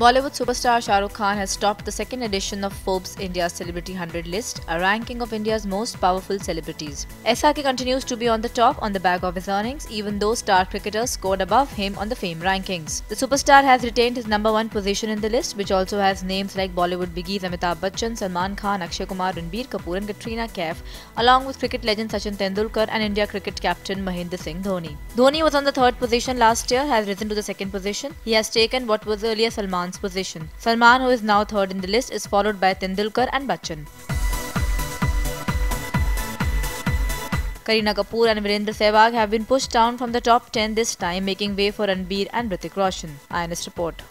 Bollywood superstar Shah Rukh Khan has topped the second edition of Forbes India's Celebrity 100 list, a ranking of India's most powerful celebrities. SRK continues to be on the top on the back of his earnings, even though star cricketers scored above him on the fame rankings. The superstar has retained his number one position in the list, which also has names like Bollywood biggies Amitabh Bachchan, Salman Khan, Akshay Kumar, Ranbir Kapoor, and Katrina Kaif, along with cricket legend Sachin Tendulkar and India cricket captain Mahendra Singh Dhoni. Dhoni was on the third position last year, has risen to the second position. He has taken what was earlier Salman Position. Salman, who is now third in the list, is followed by Tendulkar and Bachchan. Kareena Kapoor and Virendra Sehwag have been pushed down from the top 10 this time, making way for Ranbir and Hrithik Roshan. IANS report.